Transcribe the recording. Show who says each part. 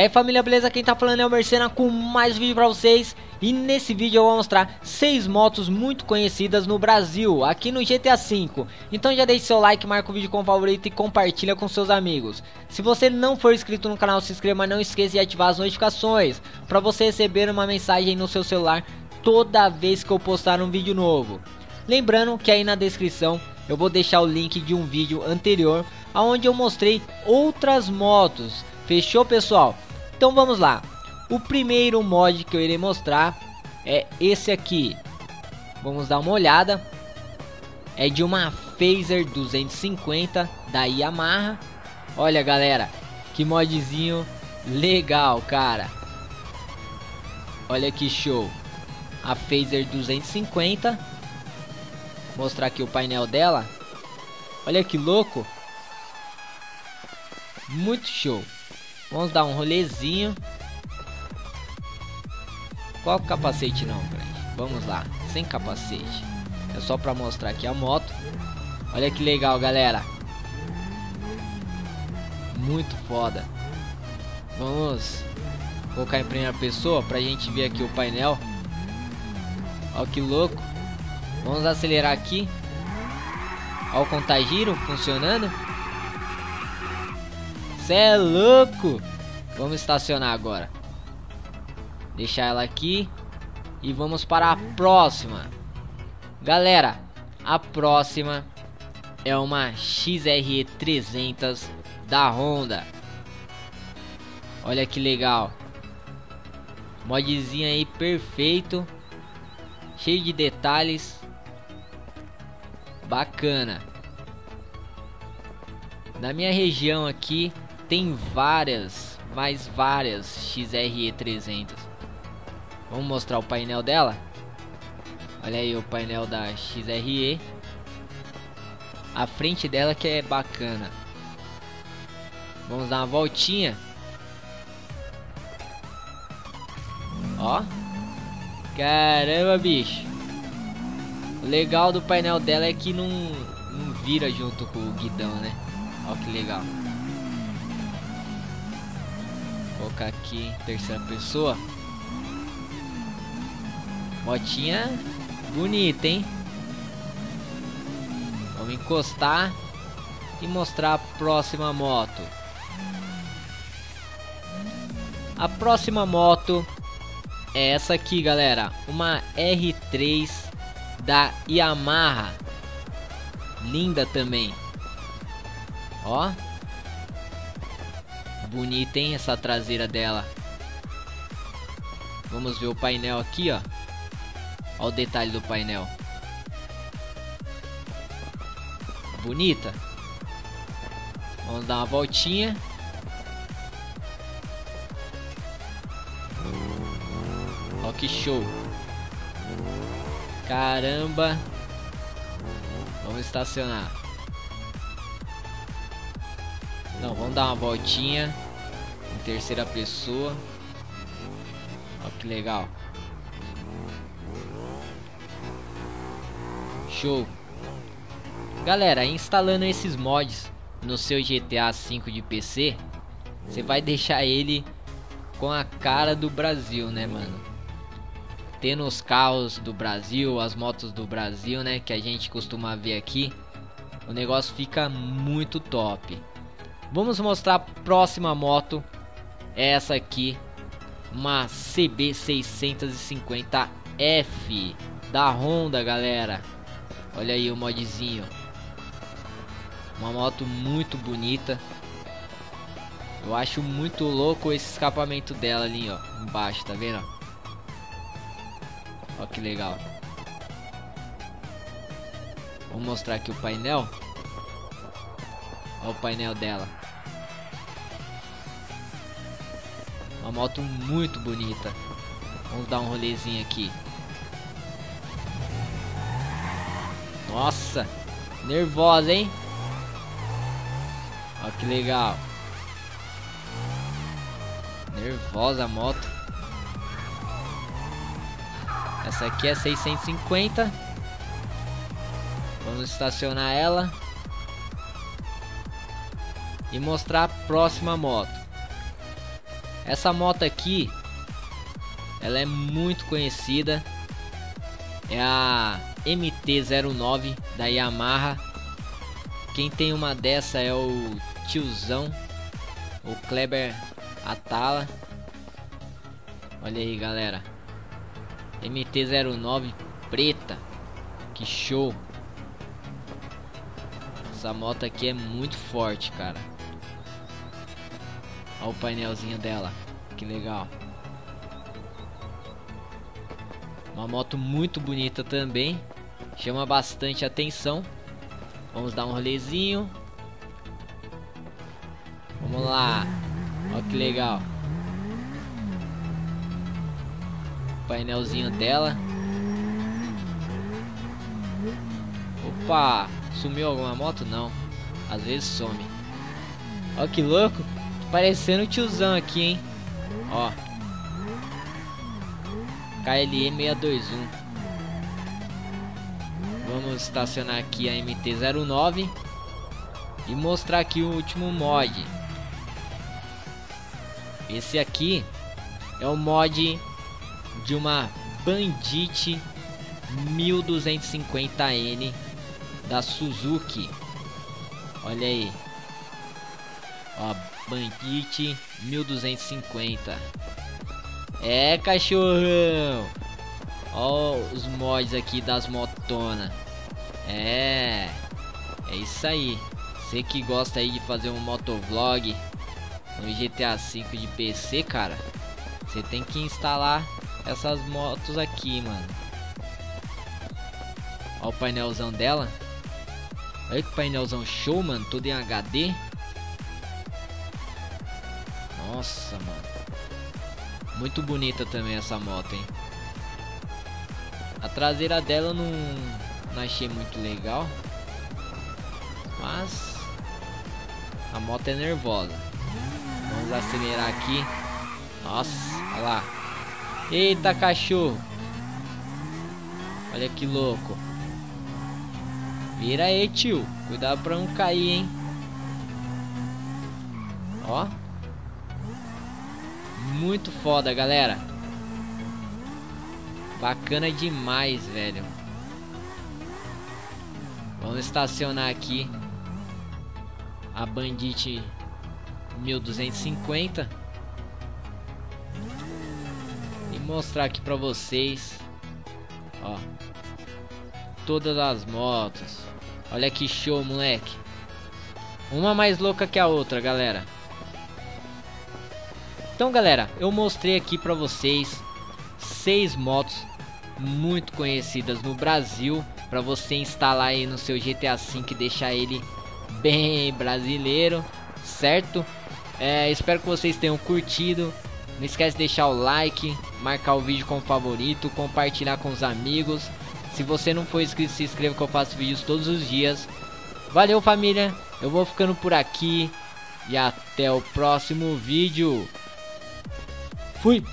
Speaker 1: aí família, beleza? Quem tá falando é o Mercena com mais vídeo pra vocês. E nesse vídeo eu vou mostrar 6 motos muito conhecidas no Brasil, aqui no GTA V Então já deixe seu like, marca o vídeo como favorito e compartilha com seus amigos. Se você não for inscrito no canal, se inscreva, não esqueça de ativar as notificações Pra você receber uma mensagem no seu celular toda vez que eu postar um vídeo novo. Lembrando que aí na descrição eu vou deixar o link de um vídeo anterior Onde eu mostrei outras motos. Fechou, pessoal? Então vamos lá. O primeiro mod que eu irei mostrar é esse aqui. Vamos dar uma olhada. É de uma Phaser 250 da Yamaha. Olha, galera, que modzinho legal, cara. Olha que show. A Phaser 250. Vou mostrar aqui o painel dela. Olha que louco. Muito show. Vamos dar um rolezinho. Qual capacete não, grande? Vamos lá, sem capacete. É só pra mostrar aqui a moto. Olha que legal, galera. Muito foda. Vamos colocar em primeira pessoa pra gente ver aqui o painel. Olha que louco. Vamos acelerar aqui. Olha o contagiro funcionando. Cê é louco! Vamos estacionar agora. Deixar ela aqui. E vamos para a próxima. Galera, a próxima é uma XRE 300 da Honda. Olha que legal. Modzinho aí perfeito. Cheio de detalhes. Bacana. Na minha região aqui tem várias, mais várias XRE 300. Vamos mostrar o painel dela? Olha aí o painel da XRE. A frente dela que é bacana. Vamos dar uma voltinha. Ó. Caramba, bicho. O legal do painel dela é que não, não vira junto com o guidão, né? Ó que legal. Colocar aqui terceira pessoa. Motinha bonita, hein? Vamos encostar e mostrar a próxima moto. A próxima moto é essa aqui, galera. Uma R3 da Yamaha. Linda também. Ó. Bonita, hein, essa traseira dela. Vamos ver o painel aqui, ó. Olha o detalhe do painel. Bonita. Vamos dar uma voltinha. Ó que show. Caramba. Vamos estacionar. Não, vamos dar uma voltinha em terceira pessoa. Olha que legal. Show. Galera, instalando esses mods no seu GTA V de PC, você vai deixar ele com a cara do Brasil, né, mano? Tendo os carros do Brasil, as motos do Brasil, né, que a gente costuma ver aqui, o negócio fica muito top. Vamos mostrar a próxima moto. Essa aqui. Uma CB650F da Honda, galera. Olha aí o modzinho. Uma moto muito bonita. Eu acho muito louco esse escapamento dela ali, ó. Embaixo, tá vendo? Ó que legal. Vou mostrar aqui o painel. Olha o painel dela. Uma moto muito bonita. Vamos dar um rolezinho aqui. Nossa, nervosa, hein? Olha que legal. Nervosa a moto. Essa aqui é 650. Vamos estacionar ela. E mostrar a próxima moto. Essa moto aqui, ela é muito conhecida. É a MT-09 da Yamaha. Quem tem uma dessa é o tiozão, o Kleber Atala. Olha aí, galera. MT-09 preta. Que show. Essa moto aqui é muito forte, cara. Olha o painelzinho dela. Que legal. Uma moto muito bonita também. Chama bastante atenção. Vamos dar um rolezinho. Vamos lá. Olha que legal. Painelzinho dela. Opa! Sumiu alguma moto? Não. Às vezes some. Ó que louco. Parecendo tiozão aqui, hein? Ó. KLE 621. Vamos estacionar aqui a MT-09 e mostrar aqui o último mod. Esse aqui é o mod de uma Bandit 1250N da Suzuki. Olha aí. Ó, Bandit 1250. É, cachorrão. Ó os mods aqui das motonas. É. É isso aí. Você que gosta aí de fazer um motovlog no GTA V de PC, cara. Você tem que instalar essas motos aqui, mano. Ó o painelzão dela. Olha que painelzão show, mano. Tudo em HD. Nossa, mano. Muito bonita também essa moto, hein. A traseira dela não, não achei muito legal. Mas a moto é nervosa. Vamos acelerar aqui. Nossa, olha lá. Eita, cachorro. Olha que louco. Vira aí, tio. Cuidado pra não cair, hein. Ó. Muito foda, galera. Bacana demais, velho. Vamos estacionar aqui a Bandit 1250 e mostrar aqui pra vocês, ó, todas as motos. Olha que show, moleque. Uma mais louca que a outra, galera. Então, galera, eu mostrei aqui pra vocês seis motos muito conhecidas no Brasil para você instalar aí no seu GTA V e deixar ele bem brasileiro, certo? É, espero que vocês tenham curtido. Não esquece de deixar o like, marcar o vídeo como favorito, compartilhar com os amigos. Se você não for inscrito, se inscreva que eu faço vídeos todos os dias. Valeu família, eu vou ficando por aqui e até o próximo vídeo. Fui!